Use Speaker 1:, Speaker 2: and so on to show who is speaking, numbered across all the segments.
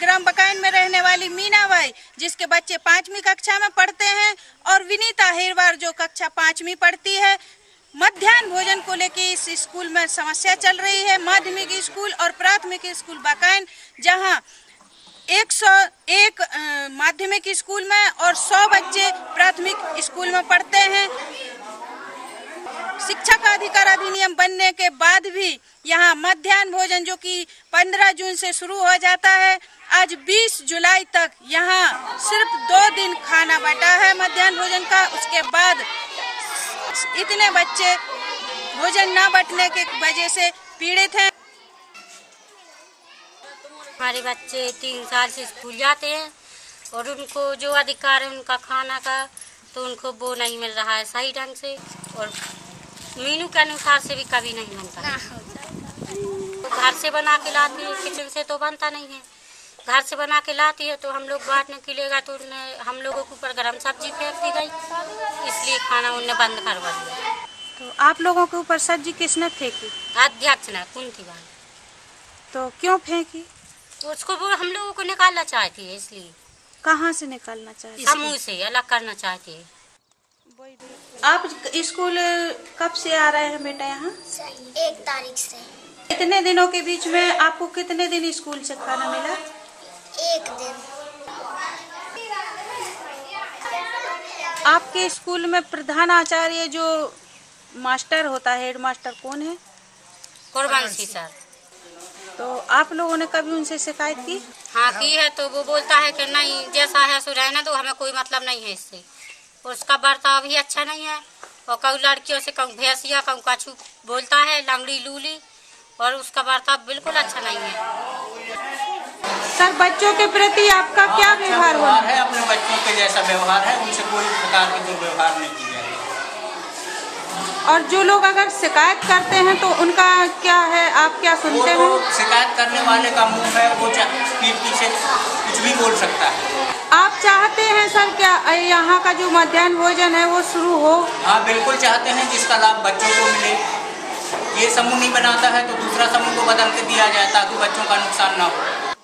Speaker 1: ग्राम बकाइन में रहने वाली मीना भाई जिसके बच्चे पांचवी कक्षा में पढ़ते हैं, और विनीता हेरवार, जो कक्षा पांचवी पढ़ती है, मध्यान्ह भोजन को लेकर इस स्कूल में समस्या चल रही है। माध्यमिक स्कूल और प्राथमिक स्कूल बकाइन जहाँ 101 माध्यमिक स्कूल में और 100 बच्चे प्राथमिक स्कूल में पढ़ते हैं। शिक्षक अधिकार अधिनियम बनने के बाद भी यहाँ मध्यान्ह भोजन जो कि 15 जून से शुरू हो जाता है, आज 20 जुलाई तक यहाँ सिर्फ़ दो दिन खाना बटा है मध्यान्ह भोजन का। उसके बाद इतने बच्चे भोजन न बटने के वजह से पीड़ित हैं।
Speaker 2: हमारे बच्चे तीन साल से स्कूल जाते हैं और उनको जो अधिकार है उनका खाना का तो उनको वो नहीं मिल रहा है सही ढंग से। और मीनू के अनुसार से भी कभी नहीं बनता। तो घर से बना के लाती है किचन से तो बनता नहीं है। घर से बना के लाती है तो हम लोग बांटने के लिए तो उन्हें हम लोगों के ऊपर गर्म सब्ज़ी फेंक दी गई। इसलिए खाना उन्हें बंद करवा दिया।
Speaker 1: तो आप लोगों के ऊपर सब्ज़ी किसने फेंकी?
Speaker 2: अध्यक्ष ने कुंती बाई।
Speaker 1: तो क्यों फेंकी?
Speaker 2: उसको वो हम लोगों को निकालना चाहती है इसलिए।
Speaker 1: कहाँ से निकालना चाहती
Speaker 2: समूह से अलग करना चाहती है।
Speaker 1: आप स्कूल कब से आ रहे हैं बेटा यहाँ?
Speaker 3: एक तारीख से।
Speaker 1: इतने दिनों के बीच में आपको कितने दिन स्कूल से खाना मिला?
Speaker 3: एक दिन।
Speaker 1: आपके स्कूल में प्रधान आचार्य जो मास्टर होता है हेड मास्टर कौन है?
Speaker 2: सर।
Speaker 1: तो आप लोगों ने कभी उनसे शिकायत की?
Speaker 2: हाँ की है तो वो बोलता है कि नहीं जैसा है सो रहना तो हमें कोई मतलब नहीं है इससे। उसका बर्ताव भी अच्छा नहीं है। और कई लड़कियों से कहूँ भैंसिया कहूँ कछू बोलता है लंगड़ी लूली और उसका बर्ताव बिल्कुल अच्छा नहीं है।
Speaker 1: सर बच्चों के प्रति आपका क्या व्यवहार हुआ?
Speaker 4: है अपने बच्चों के जैसा व्यवहार है उनसे कोई प्रकार के दुर्व्यवहार नहीं किया जाए
Speaker 1: और जो लोग अगर शिकायत करते हैं तो उनका क्या है? आप क्या सुनते हैं?
Speaker 4: शिकायत करने वाले का मुँह है वो कीर्ति से कुछ भी बोल सकता है।
Speaker 1: आप चाहते हैं सर क्या यहाँ का जो मध्यान्ह भोजन है वो शुरू हो?
Speaker 4: हाँ बिल्कुल चाहते हैं जिसका लाभ बच्चों को मिले। ये समूह नहीं बनाता है तो दूसरा समूह को बदल के दिया जाए ताकि बच्चों का नुकसान ना हो।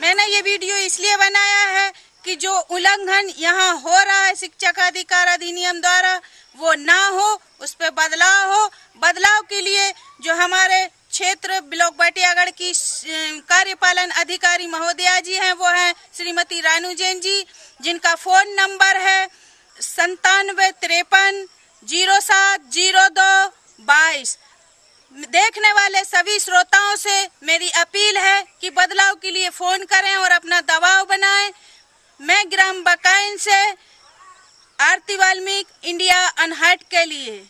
Speaker 1: मैंने ये वीडियो इसलिए बनाया है कि जो उल्लंघन यहाँ हो रहा है शिक्षक अधिकार अधिनियम द्वारा वो ना हो उस पर बदलाव हो। बदलाव के लिए जो हमारे क्षेत्र ब्लॉक बटियागढ़ की कार्यपालन अधिकारी महोदया जी हैं, वो हैं श्रीमती रानू जैन जी, जिनका फ़ोन नंबर है संतानवे तिरपन ज़ीरो सात ज़ीरो दो बाईस। देखने वाले सभी श्रोताओं से मेरी अपील है कि बदलाव के लिए फ़ोन करें और अपना दबाव बनाएँ। मैं ग्राम बकाइन से आरती वाल्मीकि, इंडिया अनहट के लिए।